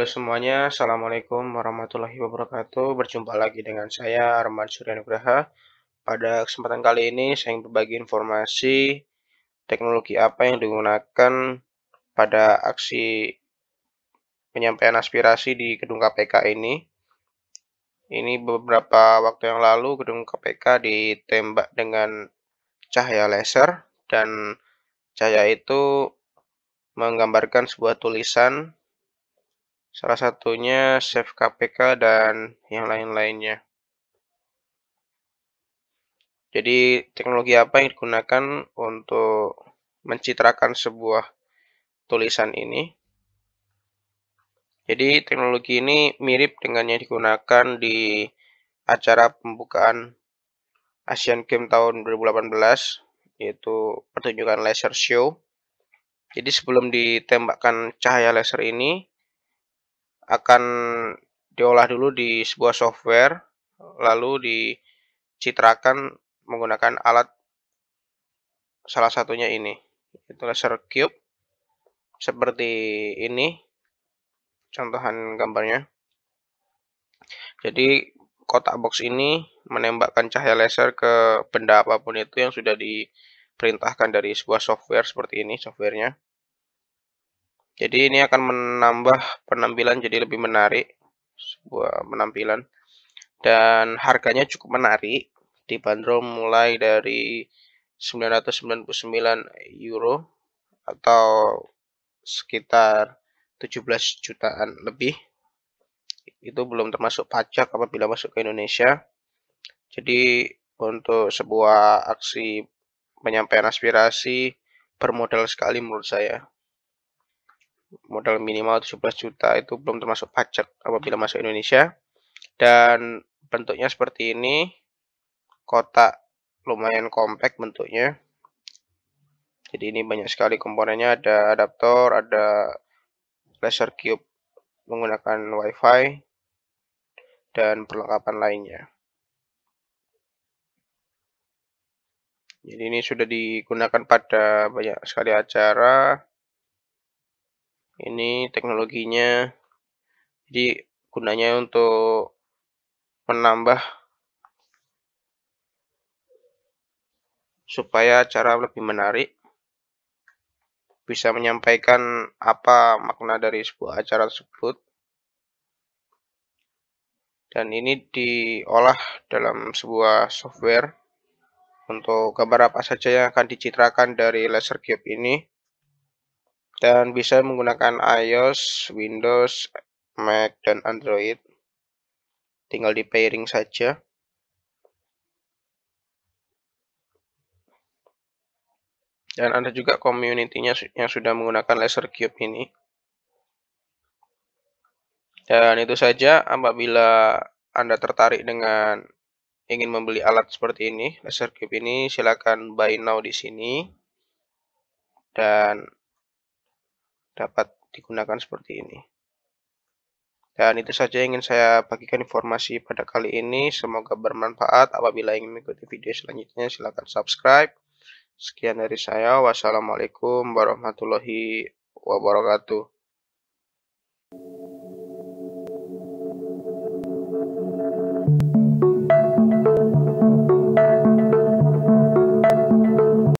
Halo semuanya, Assalamualaikum warahmatullahi wabarakatuh. Berjumpa lagi dengan saya, Arman Suryanugraha. Pada kesempatan kali ini, saya ingin berbagi informasi teknologi apa yang digunakan pada aksi penyampaian aspirasi di gedung KPK ini. Ini beberapa waktu yang lalu gedung KPK ditembak dengan cahaya laser dan cahaya itu menggambarkan sebuah tulisan Salah satunya Save KPK dan yang lain-lainnya. Jadi teknologi apa yang digunakan untuk mencitrakan sebuah tulisan ini? Jadi teknologi ini mirip dengan yang digunakan di acara pembukaan Asian Games tahun 2018 yaitu pertunjukan laser show. Jadi sebelum ditembakkan cahaya laser ini akan diolah dulu di sebuah software, lalu dicitrakan menggunakan alat salah satunya ini, itu laser cube seperti ini, contohan gambarnya. Jadi kotak box ini menembakkan cahaya laser ke benda apa pun itu yang sudah diperintahkan dari sebuah software seperti ini softwarenya. Jadi ini akan menambah penampilan jadi lebih menarik, sebuah penampilan. Dan harganya cukup menarik, dibanderol mulai dari 999 euro atau sekitar 17 jutaan lebih. Itu belum termasuk pajak apabila masuk ke Indonesia. Jadi untuk sebuah aksi penyampaian aspirasi bermodal sekali menurut saya modal minimal 17 juta itu belum termasuk pajak apabila masuk Indonesia. Dan bentuknya seperti ini kotak lumayan kompak bentuknya. Jadi ini banyak sekali komponennya ada adaptor ada laser cube menggunakan wifi dan perlengkapan lainnya. Jadi ini sudah digunakan pada banyak sekali acara ini teknologinya. Jadi gunanya untuk menambah supaya cara lebih menarik bisa menyampaikan apa makna dari sebuah acara tersebut. Dan ini diolah dalam sebuah software untuk gambar apa saja yang akan dicitrakan dari laser cube ini dan bisa menggunakan iOS, Windows, Mac, dan Android. Tinggal di pairing saja. Dan ada juga community-nya yang sudah menggunakan laser cube ini. Dan itu saja apabila Anda tertarik dengan ingin membeli alat seperti ini, laser cube ini silakan buy now di sini. Dan dapat digunakan seperti ini. Dan itu saja yang ingin saya bagikan informasi pada kali ini. Semoga bermanfaat. Apabila ingin mengikuti video selanjutnya, silahkan subscribe. Sekian dari saya. Wassalamualaikum warahmatullahi wabarakatuh.